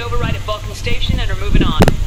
override at Vulcan Station and are moving on.